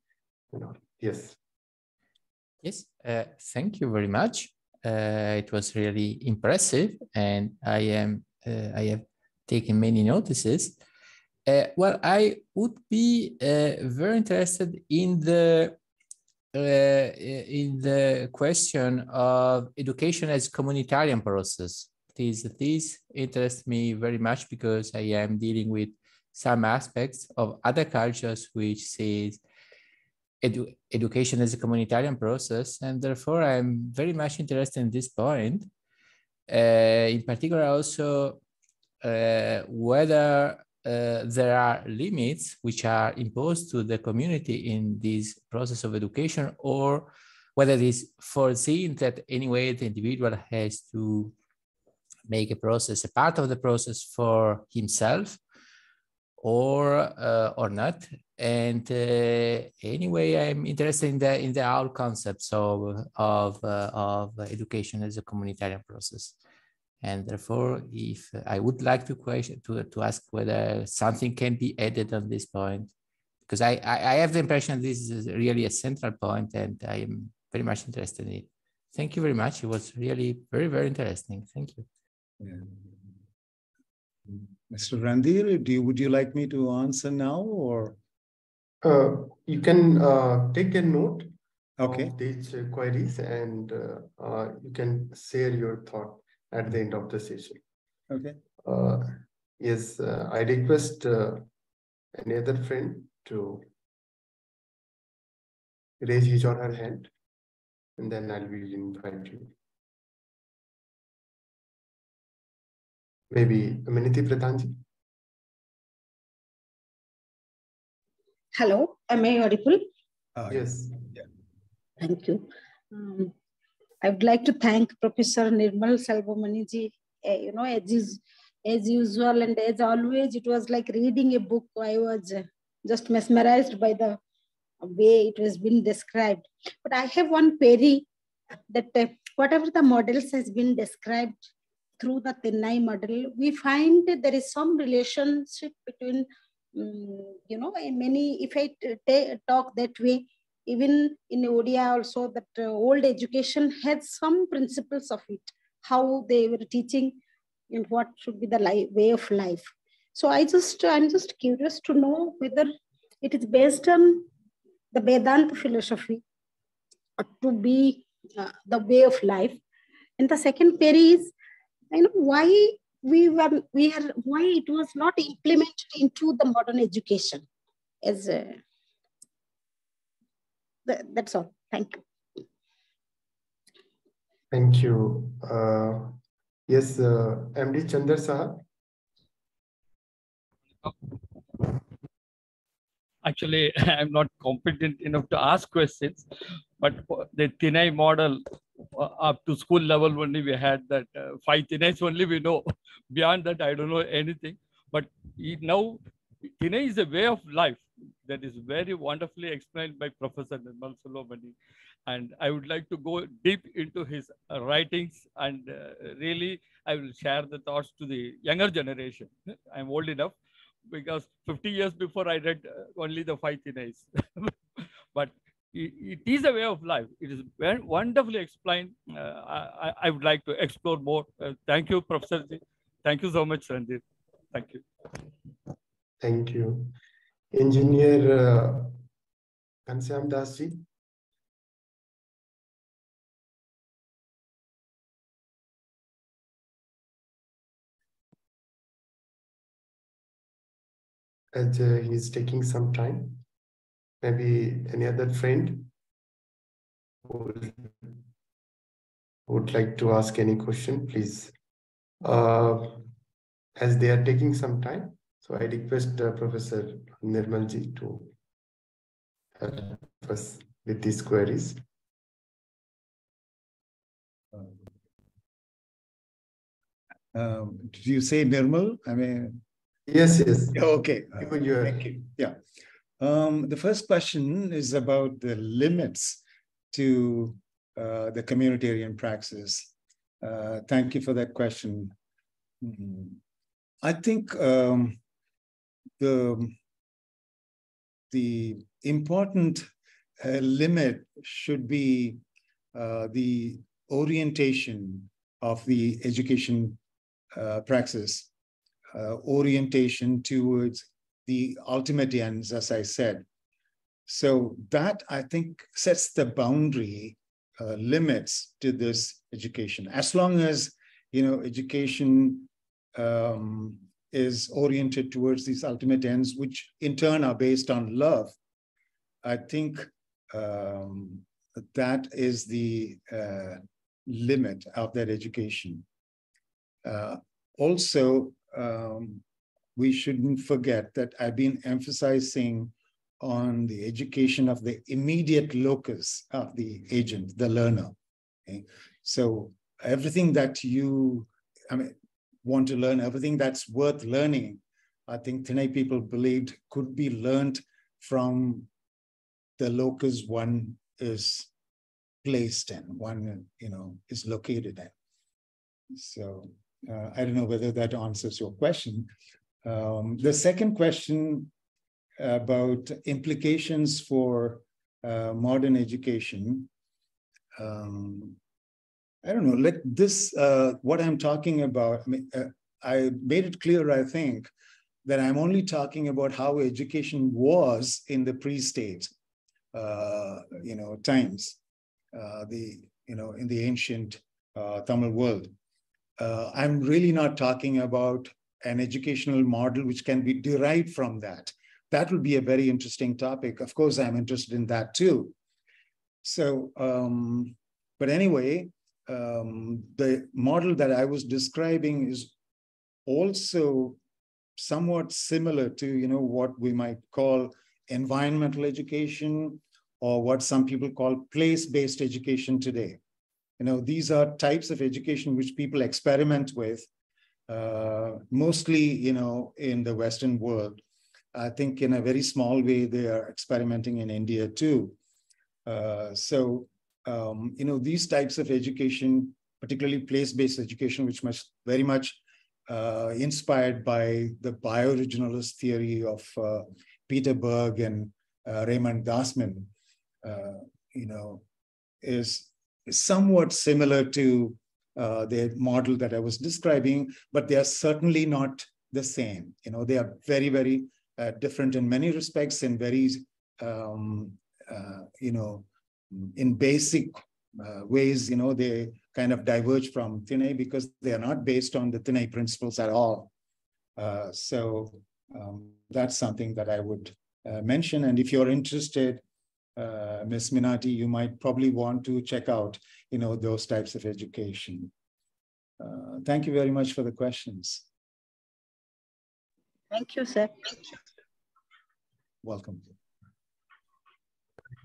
yes. Yes, uh, thank you very much. Uh, it was really impressive, and I am uh, I have taken many notices. Uh, well, I would be uh, very interested in the uh, in the question of education as communitarian process. This this interests me very much because I am dealing with some aspects of other cultures which says edu education as a communitarian process. And therefore, I'm very much interested in this point. Uh, in particular, also uh, whether uh, there are limits which are imposed to the community in this process of education or whether it is foreseen that anyway the individual has to make a process a part of the process for himself or uh, or not. And uh, anyway, I'm interested in the in the whole concepts of of uh, of education as a communitarian process. And therefore, if I would like to question to, to ask whether something can be added on this point, because I, I, I have the impression this is really a central point and I am very much interested in it. Thank you very much. It was really very, very interesting. Thank you. Yeah. Mr. Randhir, do you, would you like me to answer now or? Uh, you can uh, take a note okay. of these uh, queries and uh, uh, you can share your thought at the end of the session. Okay. Uh, yes, I request another friend to raise his or her hand and then I will invite you. Maybe Minati Pradhanji. Hello, am I audible? Uh, yes. Yeah. Thank you. Um, I would like to thank Professor Nirmal Selvamonyji. Uh, you know, as, is, as usual and as always, it was like reading a book. I was uh, just mesmerized by the way it was been described. But I have one query that uh, whatever the models has been described through the Tinai model, we find that there is some relationship between, um, you know, many, if I talk that way, even in Odia also that uh, old education has some principles of it. how they were teaching and what should be the way of life. So I just, I'm just curious to know whether it is based on the Vedanta philosophy to be uh, the way of life. And the second query is, you know, why we were, we are, why it was not implemented into the modern education as a, that's all. Thank you. Thank you. Uh, yes, uh, MD Chandar Sahab. Actually, [LAUGHS] I'm not competent enough to ask questions, but the TINAI model up to school level only we had that uh, five TINAIs only we know. [LAUGHS] Beyond that, I don't know anything. But now TINAI is a way of life that is very wonderfully explained by Professor Nirmal Selvamony. And I would like to go deep into his uh, writings and uh, really I will share the thoughts to the younger generation. [LAUGHS] I'm old enough because 50 years before I read uh, only the five TINAIs. [LAUGHS] but it, is a way of life. It is wonderfully explained. Uh, I, I, would like to explore more. Uh, thank you, Professor. Thank you so much, Ranjit. Thank you. Thank you. Engineer uh, Ghanshyam Das ji. Uh, he's taking some time, maybe any other friend would, would like to ask any question, please. Uh, as they are taking some time, so I request uh, Professor Nirmalji to help us with these queries. Um, did you say Nirmal? I mean, yes, yes. Okay. Uh, Thank you. Yeah. Um, the first question is about the limits to uh, the communitarian praxis. Uh, thank you for that question. Mm -hmm. I think um, the, the important uh, limit should be uh, the orientation of the education uh, praxis, uh, orientation towards the ultimate ends, as I said. So that I think sets the boundary uh, limits to this education. As long as you know education um, is oriented towards these ultimate ends, which in turn are based on love, I think um, that is the uh, limit of that education. Uh, also, um, we shouldn't forget that I've been emphasizing on the education of the immediate locus of the agent, the learner. Okay? So everything that you, I mean, want to learn everything that's worth learning, I think TINAI people believed could be learned from the locus one is placed in, one you know is located in. So uh, I don't know whether that answers your question. Um, the second question about implications for uh, modern education. Um, I don't know, like this, uh, what I'm talking about, I, mean, uh, I made it clear, I think, that I'm only talking about how education was in the pre-state, uh, you know, times, uh, the, you know, in the ancient uh, Tamil world. I'm really not talking about an educational model which can be derived from that. That will be a very interesting topic. Of course, I'm interested in that too. So, um, but anyway, um, the model that I was describing is also somewhat similar to you know what we might call environmental education or what some people call place-based education today. You know, these are types of education which people experiment with, mostly, you know, in the Western world. I think in a very small way, they are experimenting in India too. Uh, so um, you know, these types of education, particularly place-based education, which must very much uh, inspired by the bioregionalist theory of uh, Peter Berg and uh, Raymond Dasmann, uh, you know, is somewhat similar to uh, the model that I was describing, but they are certainly not the same. You know, they are very, very uh, different in many respects in very, um, uh, you know, in basic uh, ways, you know, they kind of diverge from Tinai because they are not based on the Tinai principles at all. Uh, so um, that's something that I would uh, mention. And if you're interested, uh, Ms. Minati, you might probably want to check out, you know, those types of education. Uh, thank you very much for the questions. Thank you, sir. Welcome.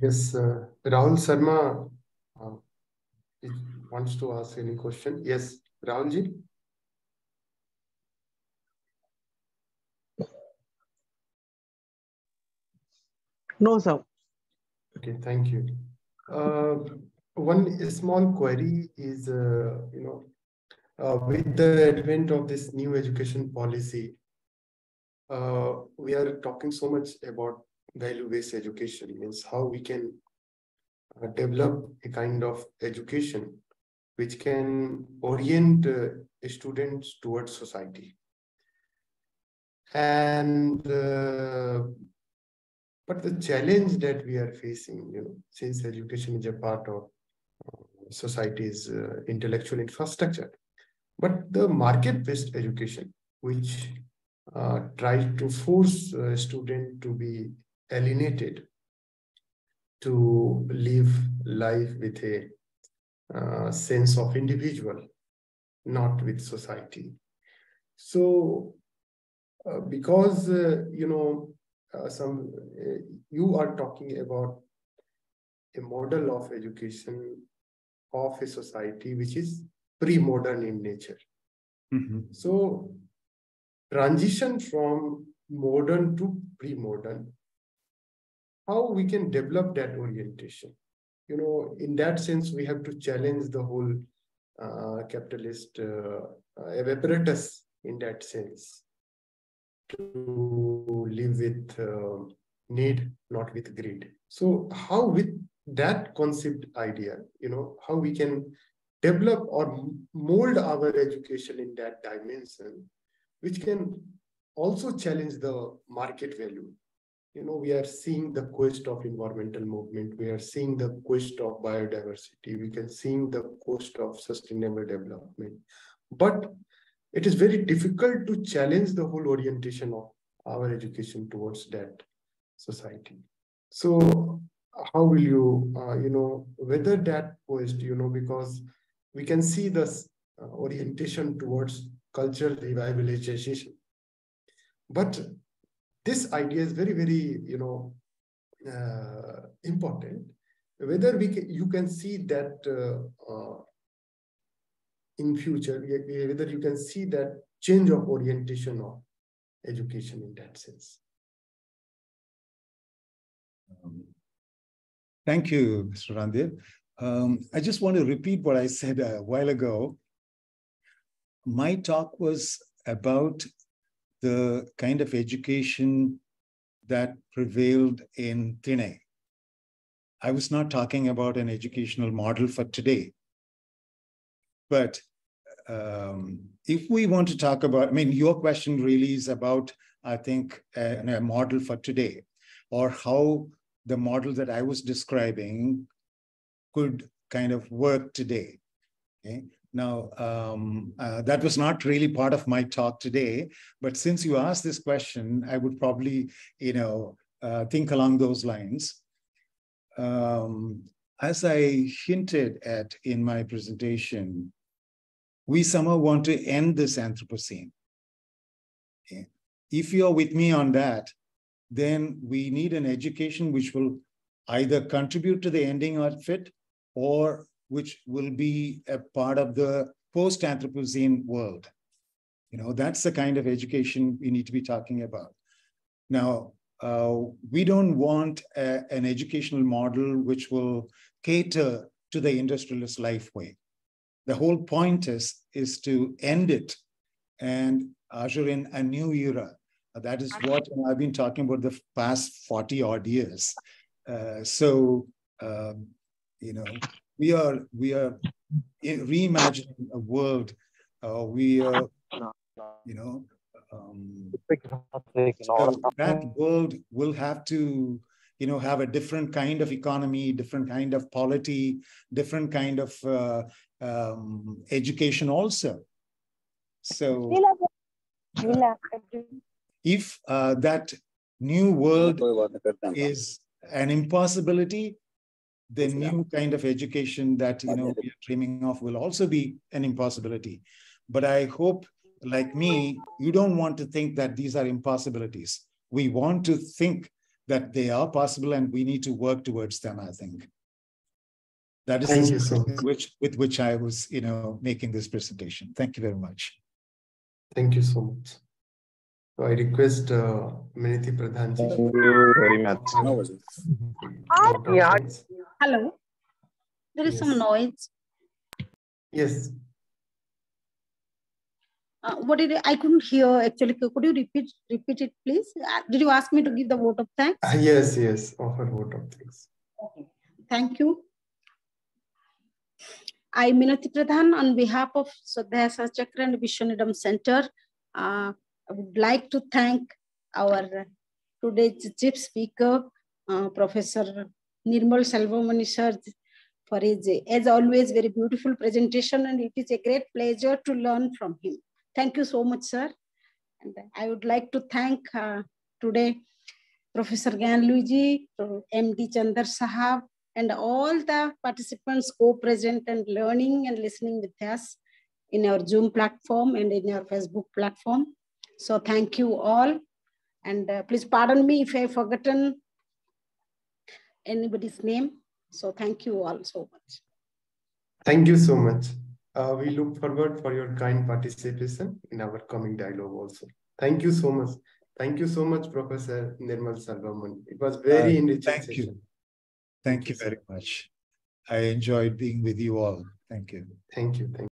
Yes, uh, Rahul Sharma uh, wants to ask any question. Yes, Rahulji. No, sir. Okay, thank you. Uh, one small query is, uh, you know, uh, with the advent of this new education policy, uh, we are talking so much about value-based education, means how we can uh, develop a kind of education which can orient uh, students towards society. And but the challenge that we are facing, you know, since education is a part of uh, society's uh, intellectual infrastructure, but the market-based education, which uh, tries to force a student to be alienated, to live life with a uh, sense of individual, not with society. So, uh, because uh, you know uh, some uh, you are talking about a model of education of a society which is pre-modern in nature. Mm-hmm. So transition from modern to pre-modern, how we can develop that orientation. You know, in that sense, we have to challenge the whole uh, capitalist uh, apparatus in that sense to live with uh, need, not with greed. So how with that concept idea, you know, how we can develop or mold our education in that dimension, which can also challenge the market value. You know, we are seeing the quest of environmental movement. We are seeing the quest of biodiversity. We can seeing the quest of sustainable development. But it is very difficult to challenge the whole orientation of our education towards that society. So how will you, uh, you know, whether that quest, you know, because we can see this uh, orientation towards cultural revitalization. But this idea is very, very, you know, uh, important. Whether we can, you can see that uh, uh, in future, whether you can see that change of orientation of education in that sense. Um, thank you, Mr. Randhir. Um, I just want to repeat what I said a while ago. My talk was about the kind of education that prevailed in Tinai. I was not talking about an educational model for today. But um, if we want to talk about, I mean, your question really is about, I think, a, a model for today, or how the model that I was describing could kind of work today. Okay? Now, um, uh, that was not really part of my talk today, but since you asked this question, I would probably, you know, uh, think along those lines. Um, as I hinted at in my presentation, we somehow want to end this Anthropocene. Okay. If you're with me on that, then we need an education which will either contribute to the ending of it or which will be a part of the post-Anthropocene world. You know, that's the kind of education we need to be talking about. Now, uh, we don't want a, an educational model which will cater to the industrialist life way. The whole point is, is to end it and usher in a new era. That is what I've been talking about the past 40 odd years. Uh, so, um, you know, we are we are reimagining a world. Uh, we are, you know, um, so that world will have to, you know, have a different kind of economy, different kind of polity, different kind of uh, um, education also. So if uh, that new world is an impossibility, the new kind of education that you know we are dreaming of will also be an impossibility. But I hope, like me, you don't want to think that these are impossibilities. We want to think that they are possible and we need to work towards them, I think. That is Thank so which with which I was, you know, making this presentation. Thank you very much. Thank you so much. So I request uh, Minati Pradhan ji. Thank you very much. Yeah. Hello. There is some noise. Yes, Uh, what did I, I couldn't hear actually. Could you repeat repeat it, please? Uh, did you ask me to give the vote of thanks? Ah, yes, yes, offer vote of thanks. Okay. Thank you. I, Minati Pradhan, on behalf of Swadhyaya Sahachakra and Vishwaneedam Center, uh, I would like to thank our today's chief speaker, uh, Professor Nirmal Selvamony sir, for his, as always, very beautiful presentation, and it is a great pleasure to learn from him. Thank you so much, sir. And I would like to thank uh, today Professor Gyan Luigi, MD Chandar Sahab, and all the participants co-present and learning and listening with us in our Zoom platform and in our Facebook platform. So thank you all. And uh, please pardon me if I've forgotten anybody's name. So thank you all so much. Thank you so much. Uh, we look forward for your kind participation in our coming dialogue also. Thank you so much. Thank you so much, Professor Nirmal Salvaman. It was very Uh, enriching thank session. you. Thank you very much. I enjoyed being with you all. Thank you. Thank you. Thank you.